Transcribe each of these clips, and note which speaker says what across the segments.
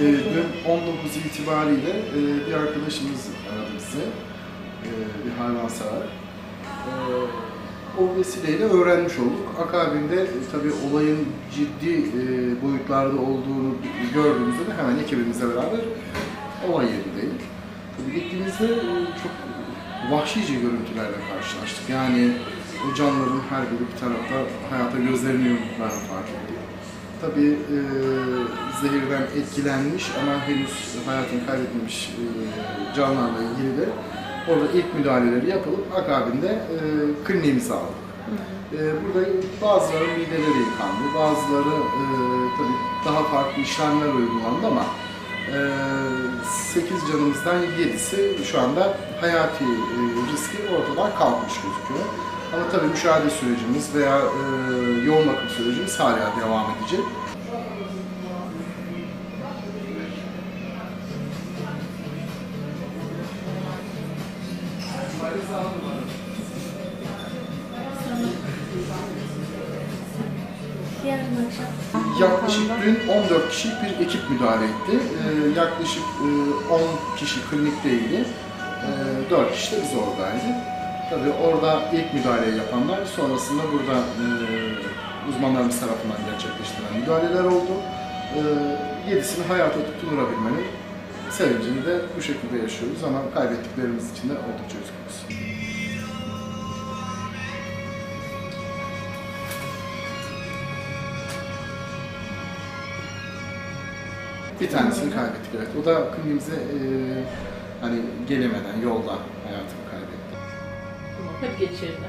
Speaker 1: dün 19 itibariyle e, bir arkadaşımız aradı bizi. E, bir hayvansever. E, o vesileyle öğrenmiş olduk. Akabinde e, tabii olayın ciddi e, boyutlarda olduğunu gördüğümüzde de hemen ekibimizle beraber olay yerindeydik. Tabii gittiğimizde e, çok vahşice görüntülerle karşılaştık. Yani o canlıların her biri bir tarafta hayata gözlerini yumruklarını fark ettik. Tabii e, zehirden etkilenmiş ama henüz hayatını kaybetmemiş e, canlılarla ilgili de orada ilk müdahaleleri yapılıp akabinde e, kliniğimizi aldık. E, burada bazıları mideleri yıkandı, bazıları e, tabii daha farklı işlemler uygulandı ama e, 8 canımızdan 7'si şu anda hayati e, riski ortadan kalkmış gözüküyor. Ama tabii müşahede sürecimiz veya e, yoğun bakım sürecimiz hala devam edecek. Yaklaşık dün 14 kişilik bir ekip müdahale etti. Ee, yaklaşık e, 10 kişi klinikteydi. Ee, 4 kişi de biz oradaydı. Tabii orada ilk müdahaleyi yapanlar sonrasında burada e, uzmanlarımız tarafından gerçekleştirilen müdahaleler oldu. Ee, yedisini hayata tutundurabilmenin sevincini de bu şekilde yaşıyoruz ama kaybettiklerimiz için de oldukça üzgünüz. Bir tanesini kaybettik evet. O da kliniğimize e, hani gelemeden yolda hayatını kaybetti.
Speaker 2: Hadi geç yerine.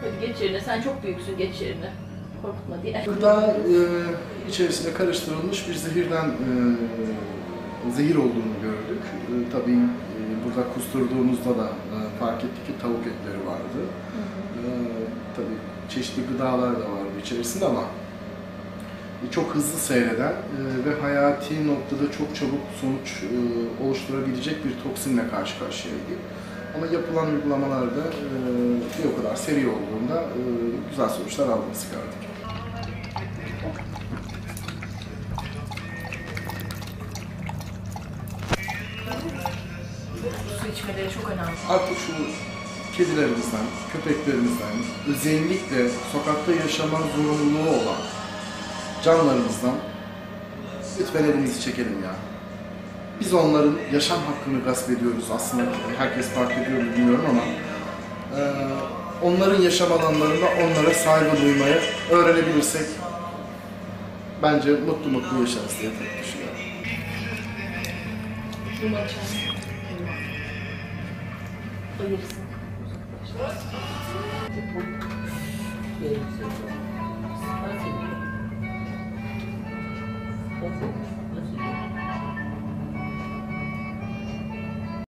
Speaker 2: Hadi geç yerine. Sen çok büyüksün, geç yerine. Korkutma diye.
Speaker 1: Gıda e, içerisine karıştırılmış bir zehirden e, zehir olduğunu gördük. E, tabii e, burada kusturduğumuzda da e, fark ettik ki tavuk etleri vardı. E, tabii çeşitli gıdalar da vardı içerisinde ama çok hızlı seyreden e, ve hayati noktada çok çabuk sonuç e, oluşturabilecek bir toksinle karşı karşıyaydık. Ama yapılan uygulamalarda e, bir o kadar seri olduğunda e, güzel sonuçlar aldığımızı gördük.
Speaker 2: Su içmeleri çok önemli.
Speaker 1: Artık şu kedilerimizden, köpeklerimizden, özellikle sokakta yaşama zorunluluğu olan canlarımızdan lütfen elimizi çekelim ya. Biz onların yaşam hakkını gasp ediyoruz aslında. Herkes fark ediyor mu bilmiyorum ama eee, onların yaşam alanlarında onlara saygı duymayı öğrenebilirsek bence mutlu mutlu yaşarız diye düşünüyorum.
Speaker 2: Ayırırsın. Uzaklaş.